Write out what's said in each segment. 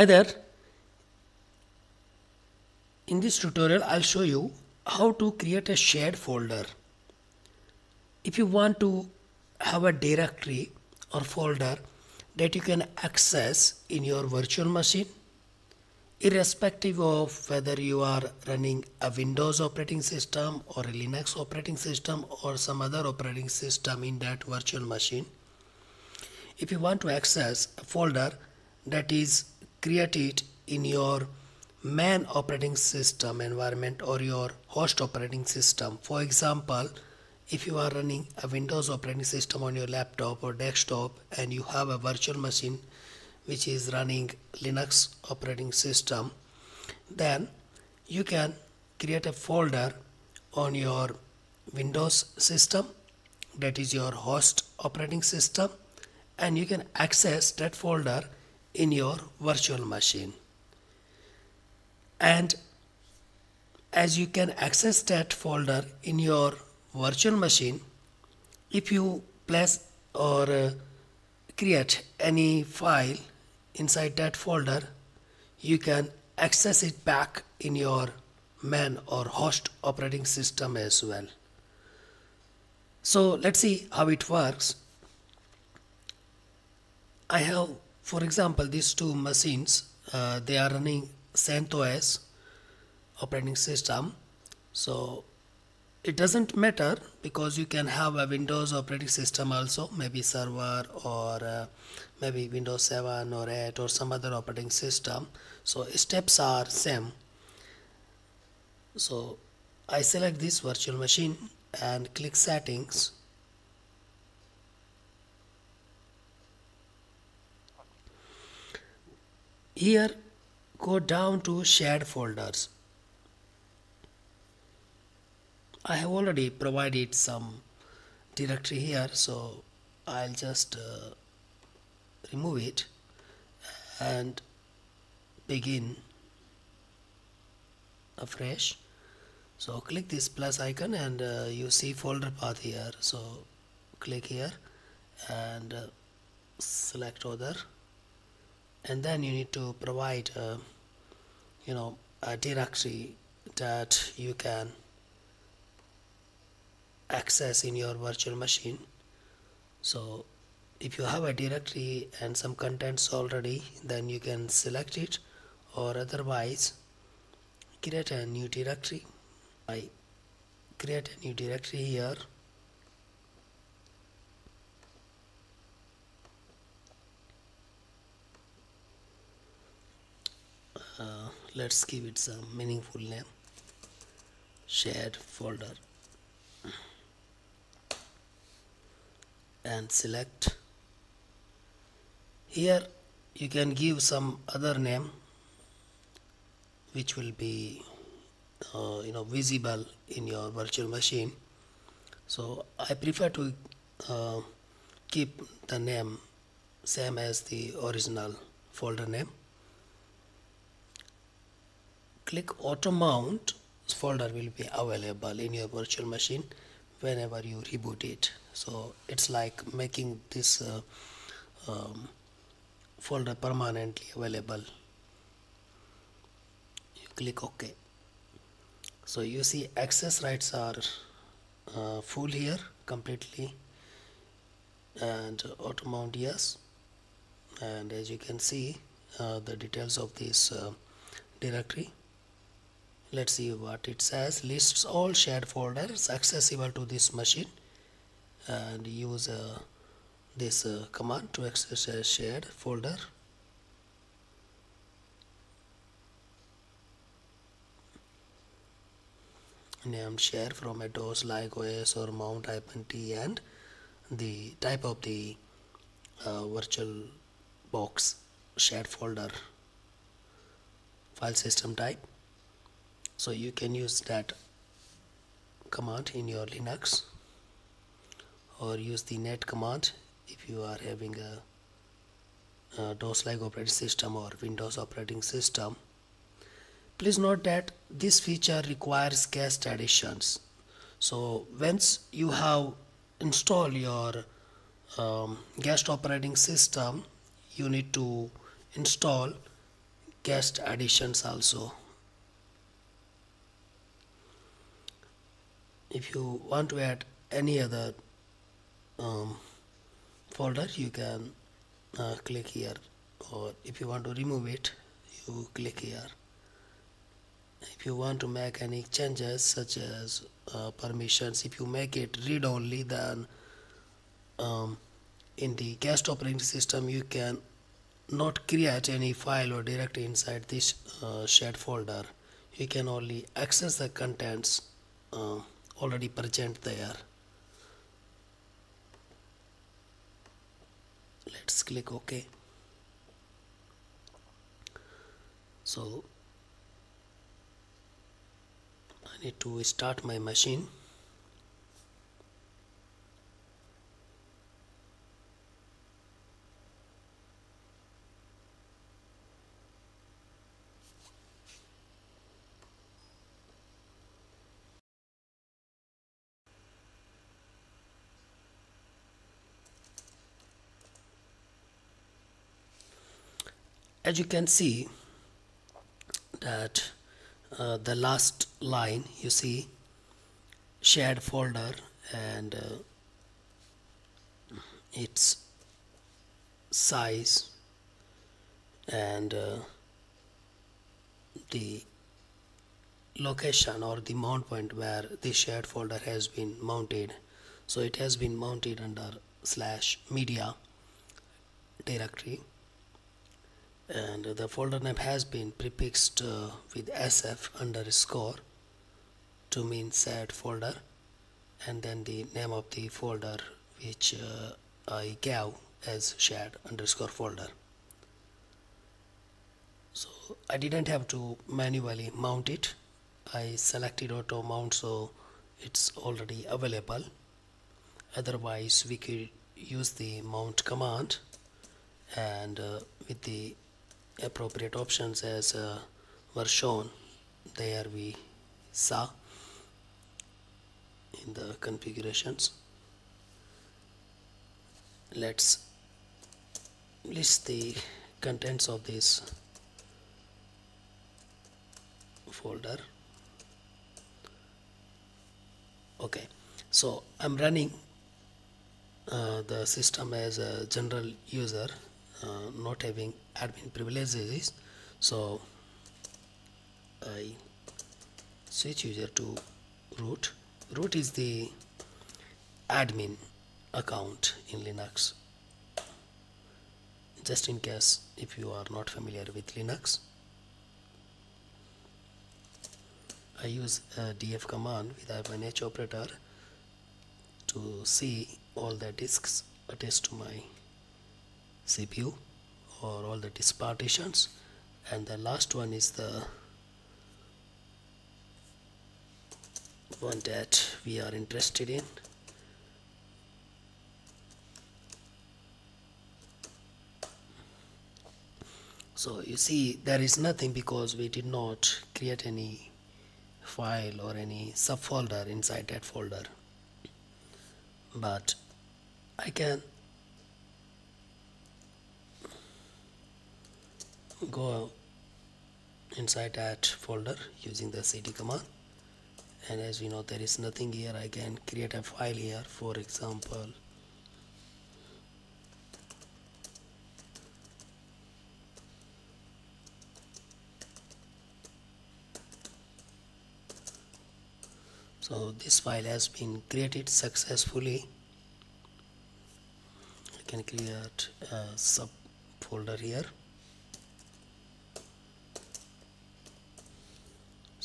Either in this tutorial I'll show you how to create a shared folder. If you want to have a directory or folder that you can access in your virtual machine irrespective of whether you are running a Windows operating system or a Linux operating system or some other operating system in that virtual machine if you want to access a folder that is created in your main operating system environment or your host operating system. For example if you are running a Windows operating system on your laptop or desktop and you have a virtual machine which is running Linux operating system then you can create a folder on your Windows system that is your host operating system and you can access that folder in your virtual machine. And as you can access that folder in your virtual machine if you place or uh, create any file inside that folder you can access it back in your main or host operating system as well. So let's see how it works. I have for example these two machines uh, they are running CentOS operating system. So it doesn't matter because you can have a Windows operating system also maybe server or uh, maybe Windows 7 or 8 or some other operating system. So steps are same. So I select this virtual machine and click settings here go down to shared folders. I have already provided some directory here so I'll just uh, remove it and begin afresh. So click this plus icon and uh, you see folder path here. So click here and uh, select other and then you need to provide uh, you know a directory that you can access in your virtual machine. So if you have a directory and some contents already then you can select it or otherwise create a new directory. I create a new directory here uh, let's give it some meaningful name. Shared folder. And select. Here you can give some other name which will be uh, you know visible in your virtual machine. So I prefer to uh, keep the name same as the original folder name click auto mount this folder will be available in your virtual machine whenever you reboot it. So it's like making this uh, um, folder permanently available. You click ok. So you see access rights are uh, full here completely and auto mount yes. And as you can see uh, the details of this uh, directory let's see what it says. Lists all shared folders accessible to this machine and use uh, this uh, command to access a shared folder. Name share from a DOS like OS or mount hyphen T and the type of the uh, virtual box shared folder. File system type so you can use that command in your Linux or use the net command if you are having a, a DOS like operating system or Windows operating system. Please note that this feature requires guest additions. So once you have installed your um, guest operating system you need to install guest additions also if you want to add any other um, folder you can uh, click here. Or if you want to remove it you click here. If you want to make any changes such as uh, permissions if you make it read only then um, in the guest operating system you can not create any file or directory inside this uh, shared folder. You can only access the contents uh, already present there. Let's click ok. So I need to start my machine as you can see that uh, the last line you see shared folder and uh, its size and uh, the location or the mount point where the shared folder has been mounted. So it has been mounted under slash media directory and the folder name has been prefixed uh, with sf underscore to mean shared folder and then the name of the folder which uh, I gave as shared underscore folder. So I didn't have to manually mount it. I selected auto mount so it's already available. Otherwise we could use the mount command and uh, with the appropriate options as uh, were shown. There we saw in the configurations. Let's list the contents of this folder. Okay so I'm running uh, the system as a general user uh, not having admin privileges so I switch user to root. Root is the admin account in Linux. Just in case if you are not familiar with Linux. I use a df command with -h operator to see all the disks attached to my CPU or all the disk partitions. And the last one is the one that we are interested in. So you see there is nothing because we did not create any file or any subfolder inside that folder. But I can go inside that folder using the cd command. And as we know there is nothing here. I can create a file here for example so this file has been created successfully. I can create a subfolder here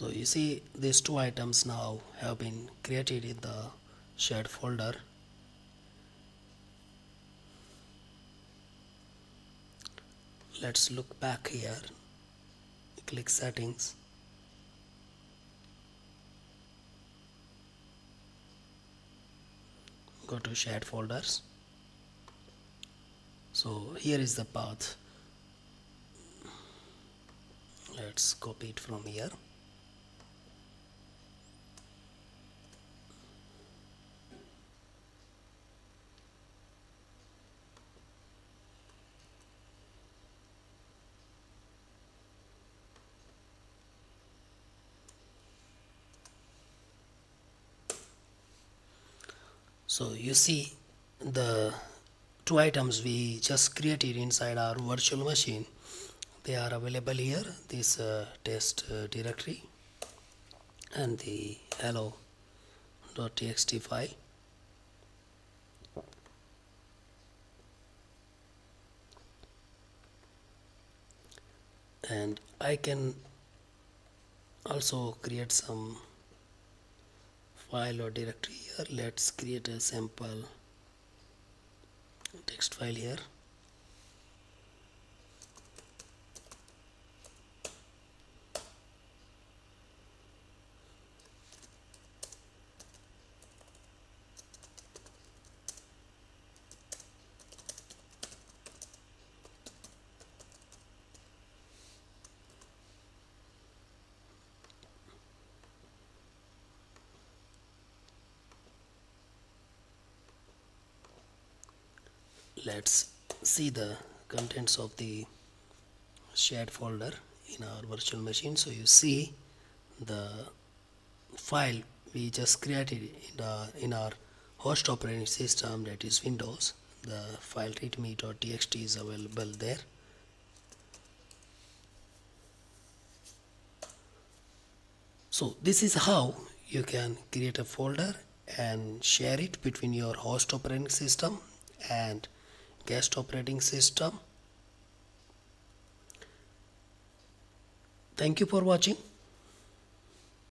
so you see these two items now have been created in the shared folder. Let's look back here. Click settings. Go to shared folders. So here is the path. Let's copy it from here so you see the two items we just created inside our virtual machine they are available here. This uh, test uh, directory and the hello.txt file. And I can also create some file or directory here. Let's create a sample text file here let's see the contents of the shared folder in our virtual machine. So you see the file we just created in, the, in our host operating system that is windows. The file readme.txt is available there. So this is how you can create a folder and share it between your host operating system and guest operating system. Thank you for watching